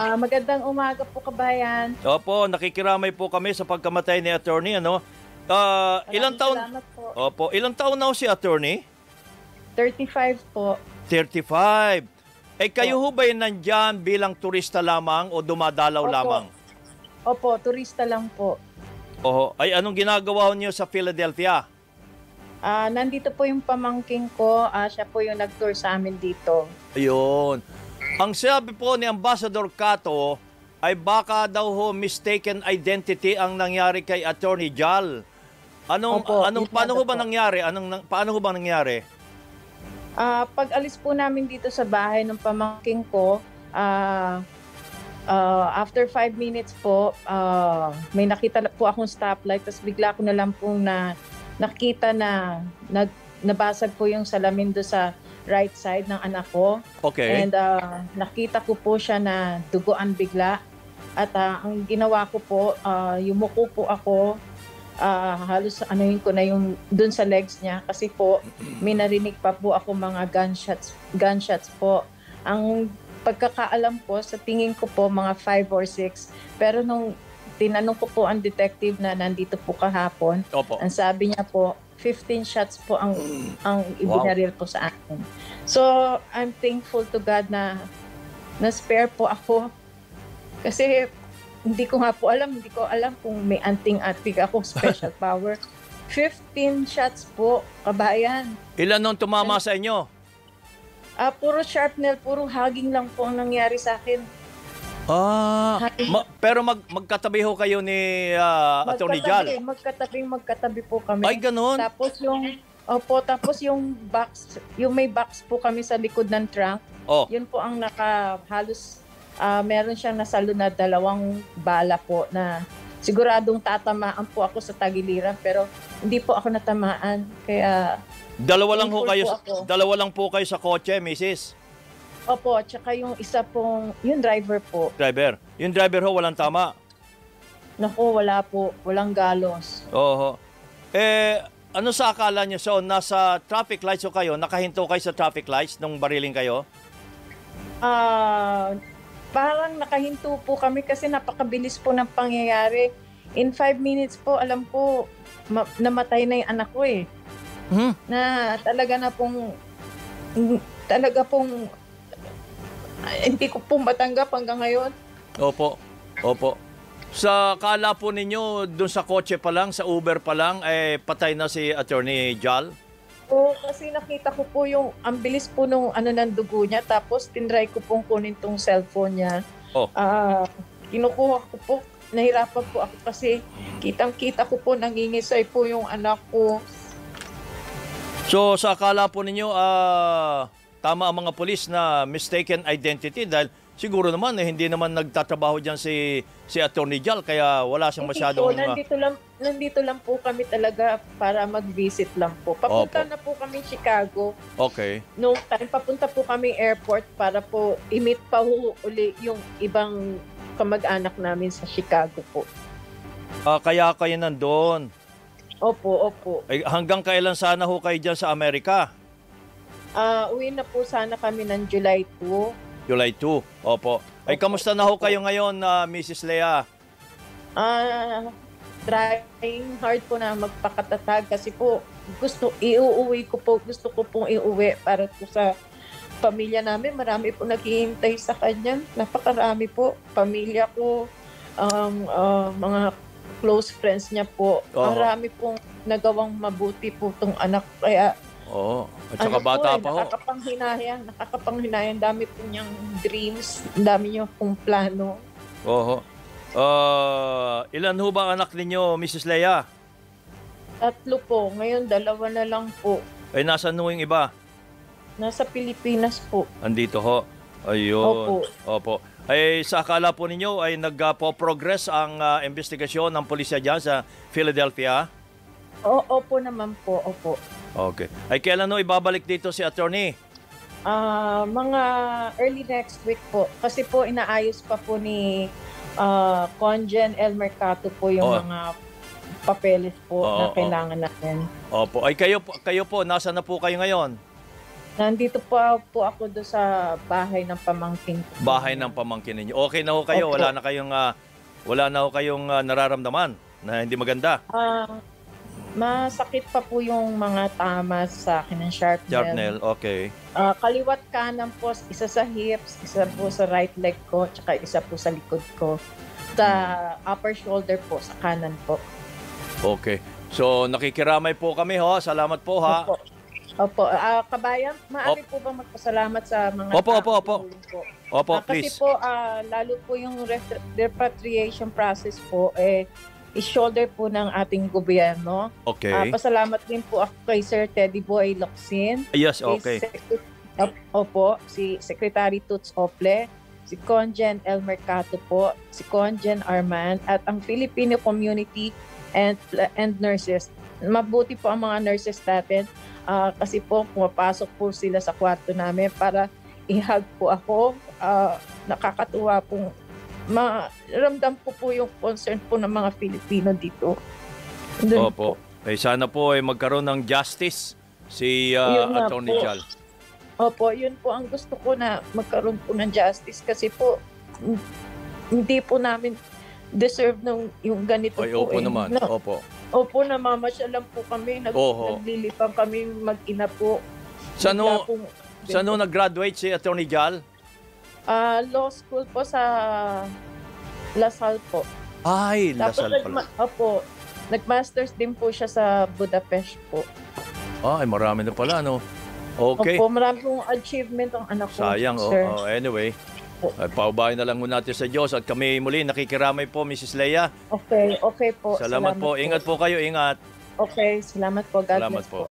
Ah, magandang umaga po kabayan. Opo, nakikiramay po kami sa pagkamatay ni attorney, ano? Ah, ilang taon? Po. Opo, ilang taon na si attorney? 35 po. 35. Eh kayo ho ba nandyan bilang turista lamang o dumadalaw Opo. lamang? Opo, turista lang po. Oho, ay anong ginagawa niyo sa Philadelphia? Ah, nandito po yung pamangking ko. Ah, siya po yung nag-tour sa amin dito. Ayun. Ang sabi po ni Ambassador Cato ay baka daw ho mistaken identity ang nangyari kay Attorney Jal. Anong Opo, anong paano ho ba po. nangyari? Anong paano ho ba nangyari? Ah, pag alis po namin dito sa bahay ng pamangking ko, ah, ah, after 5 minutes po, ah, may nakita na po akong stoplight, tapos bigla ko na lang pong na, nakita na nag, nabasag po yung salamin do sa right side ng anak ko. Okay. And uh, nakita ko po siya na duguan bigla. At uh, ang ginawa ko po, uh, yumuko po ako. Uh, halos anuhin ko na yung dun sa legs niya kasi po may narinig pa po ako mga gunshots gunshots po. Ang pagkakaalam po sa tingin ko po mga 5 or 6 pero nung tinanong ko po ang detective na nandito po kahapon Opo. ang sabi niya po, 15 shots po ang ang ibinaril po sa akin. So, I'm thankful to God na na spare po ako. Kasi hindi ko nga po alam, hindi ko alam kung may anting-anting ako special power. 15 shots po, kabayan. Ilan nung tumama sa inyo? Ah, puro sharpnel, puro hugging lang po ang nangyari sa akin. Ah, ma- pero mag magkatabi ho kayo ni ah, Attorney Jal. Magkatabi, magkatabi, magkatabi po kami. Ay, ganun. Tapos yung Opo, tapos yung box, yung may box po kami sa likod ng trunk, Oh, yun po ang naka halos ah, meron siyang nasalo na dalawang bala po na siguradong tatamaan po ako sa tagiliran pero hindi po ako natamaan. Kaya dalawa lang ho kayo. Dalawa lang po kayo sa kotse, Mrs. opo, tsaka yung isa pong yung driver po. Driver. Yung driver ho walang tama. Naku, wala po, walang galos. Oho. Eh, ano sa akala niyo? So, nasa traffic lights ho kayo, nakahinto kayo sa traffic lights nung bariling kayo? Ah, parang nakahinto po kami kasi napakabilis po ng pangyayari. In five minutes po, alam ko, ma- namatay na yung anak ko eh. Hmm? Na talaga na pong, talaga pong, ah, hindi ko po matanggap hanggang ngayon. Opo. Opo. Sa kala po ninyo, dun sa kotse pa lang, sa Uber pa lang, eh, patay na si Attorney Jal? Oo, kasi nakita ko po yung, ang bilis po nung ano ng dugo niya, tapos tinry ko pong kunin tong cellphone niya. Oh. Ah, kinukuha ko po, nahirapan po ako kasi kitang-kita ko po nangingisay po yung anak ko. So, sa akala po ninyo, ah, tama ang mga polis na mistaken identity dahil siguro naman eh, hindi naman nagtatrabaho diyan si si Attorney Jal kaya wala siyang masyadong po, nandito lang, nandito lang po kami talaga para mag-visit lang po. Papunta Opo. na po kami Chicago. Okay. Noong time, papunta po kami airport para po i-meet pa ho uli yung ibang kamag-anak namin sa Chicago po. Ah, kaya kayo nandoon. Opo, opo. Ay, hanggang kailan sana ho kayo diyan sa Amerika? Ah, uwi na po sana kami ng July 2. July 2. Opo. Ay, Opo. kamusta na ho kayo ngayon, na Mrs. Lea? Ah, trying hard po na magpakatatag kasi po gusto iuuwi ko po, gusto ko pong iuwi para po sa pamilya namin. Marami po naghihintay sa kanya. Napakarami po. Pamilya ko, um, ah, mga close friends niya po. Oo. Marami pong nagawang mabuti po tong anak. Kaya Oo. At saka ano bata po, eh, pa ho. Nakakapanghinayang, nakakapanghinayang. Dami po niyang dreams, dami niyo pong plano. Oho. Ah, ilan ho ba anak ninyo, Mrs. Lea? Tatlo po. Ngayon, dalawa na lang po. Ay, nasan ho yung iba? Nasa Pilipinas po. Andito ho. Ayun. Opo. Opo. Ay, sa akala po ninyo ay nagpo-progress ang ah, investigasyon ng pulisya dyan sa Philadelphia? O, opo naman po, opo. Okay. Ay, kailan ho ibabalik dito si attorney? Ah, mga early next week po. Kasi po inaayos pa po ni ah, Conjen El Mercato po yung Oo. mga papeles po Oo, na oo. kailangan natin. Opo. Ay, kayo, po- kayo po, nasa na po kayo ngayon? Nandito po, po ako do sa bahay ng pamangkin ko. Bahay ng pamangkin ninyo. Okay na ho kayo, Opo. wala na kayong ah, wala na ho kayong ah, nararamdaman na hindi maganda. Ah, masakit pa po yung mga tama sa akin ng sharp nail. Sharpnel, okay. Ah, kaliwat kanan po, isa sa hips, isa po sa right leg ko, tsaka isa po sa likod ko. Sa upper shoulder po, sa kanan po. Okay. So nakikiramay po kami ho. Salamat po ha. Opo. Opo. Ah, kabayan, maaari po ba magpasalamat sa mga Opo, opo, opo. po? Opo, kasi please. po, ah, lalo po yung repatriation process po, eh, is-shoulder po ng ating gobyerno. Ah, Okay. pasalamat din po ako kay Sir Teddy Boy Locsin. Yes, kay okay. Op- Opo, si Secretary Toots Ople, si Conjen El Mercato po, si Conjen Arman, at ang Filipino community and, and nurses. Mabuti po ang mga nurses natin ah, kasi po pumapasok po sila sa kwarto namin para i-hug po ako. Ah, nakakatuwa po. Maramdam ko po yung concern po ng mga Filipino dito. Doon Opo. Eh, sana po ay magkaroon ng justice si Yun nga Attorney po. Jal. Opo, yun po ang gusto ko na magkaroon po ng justice kasi po hindi po namin deserve nung yung ganito Ay, po. opo eh. naman. Na, Opo. opo, namamasyal lang po kami. Nag, Oho. Naglilipang kami mag-ina po. Ho, pong- saan ho nag-graduate si Attorney Jal? Ah, law school po sa Lasal po. Ay, Tapos, Lasal pala. nagma- opo, nag-masters din po siya sa Budapest po. Ay, marami na pala, no? Okay. Opo, marami pong achievement ang anak ko, Sayang, oh. sir. oh. Anyway, Opo. ay, paubahin na lang ho natin sa Diyos at kami muli nakikiramay po, Mrs. Leia. Okay, okay po. Salamat, po. Ingat po kayo, ingat. Okay, salamat po. God Salamat bless po.